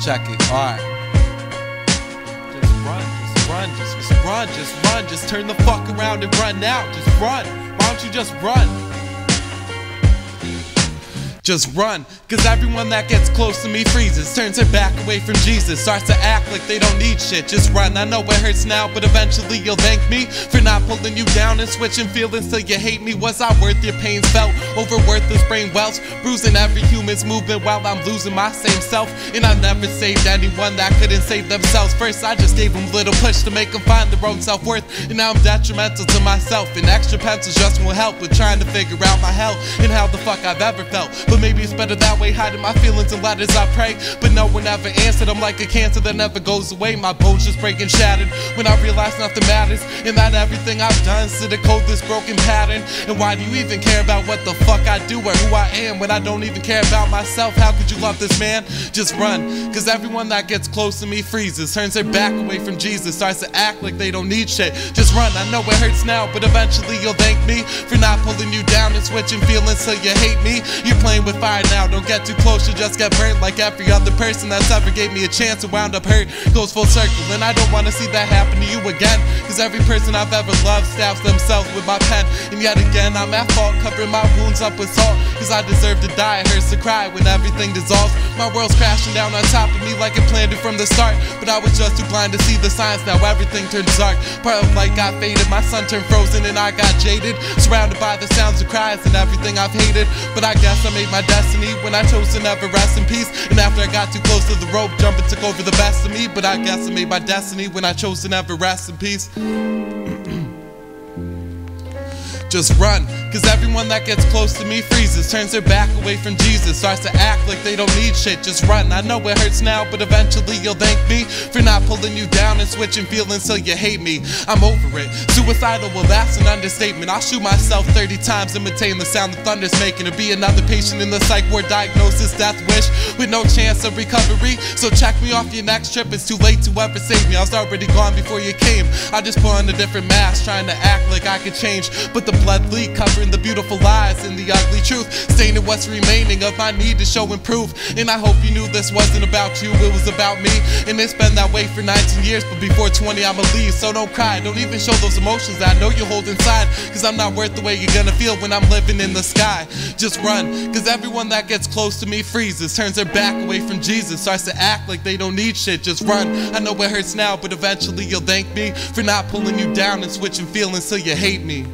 Check it. Alright. Just run, just run, just, just run, just run, just turn the fuck around and run now. Just run. Why don't you just run? Just run, cause everyone that gets close to me freezes, turns their back away from Jesus, starts to act like they don't need shit. Just run, I know it hurts now, but eventually you'll thank me for not pulling you down and switching feelings till you hate me. Was I worth your pains felt? Over worthless brain welts, bruising every human's movement while I'm losing my same self. And I never saved anyone that couldn't save themselves. First, I just gave them little push to make them find their own self worth, and now I'm detrimental to myself. And extra pencils just won't help with trying to figure out my hell and how the fuck I've ever felt. But maybe it's better that way, hiding my feelings and as I pray. But no one ever answered. I'm like a cancer that never goes away. My bones just breaking shattered when I realize nothing matters. And that everything I've done to the code this broken pattern. And why do you even care about what the fuck I do or who I am when I don't even care about myself? How could you love this man? Just run. Cause everyone that gets close to me freezes, turns their back away from Jesus, starts to act like they don't need shit. Just run. I know it hurts now, but eventually you'll thank me for not pulling you down and switching feelings so you hate me. You're playing with fire now. Don't get too close, you just get burnt like every other person that's ever gave me a chance and wound up hurt. Goes full circle, and I don't wanna see that happen to you again. Cause every person I've ever loved stabs themselves with my pen. And yet again, I'm at fault, covering my wounds up with salt. Cause I deserve to die, it hurts to cry when everything dissolves. My world's crashing down on top of me like it planned it from the start. But I was just too blind to see the signs, now everything turns dark. Part of light got faded, my sun turned frozen, and I got jaded. Surrounded by the sounds of cries and everything I've hated. But I guess I made my destiny when I chose to never rest in peace. And after I got too close to the rope, jumping took over the best of me. But I guess I made my destiny when I chose to never rest in peace. Just run, cause everyone that gets close to me freezes, turns their back away from Jesus, starts to act like they don't need shit. Just run, I know it hurts now, but eventually you'll thank me for not pulling you down and switching feelings till you hate me. I'm over it. Suicidal, well, that's an understatement. I'll shoot myself 30 times, imitating the sound the thunder's making. To be another patient in the psych ward diagnosis, death wish, with no chance of recovery. So check me off your next trip, it's too late to ever save me. I was already gone before you came. I just put on a different mask, trying to act like I could change. But the blood leak, covering the beautiful lies and the ugly truth, staining what's remaining of my need to show and prove. And I hope you knew this wasn't about you, it was about me. And it's been that way for 19 years, but before 20, I'ma leave. So don't cry, don't even show those emotions I know you hold inside. Cause I'm not worth the way you're gonna feel when I'm living in the sky. Just run, cause everyone that gets close to me freezes, turns their back away from Jesus, starts to act like they don't need shit. Just run. I know it hurts now, but eventually you'll thank me for not pulling you down and switching feelings till you hate me.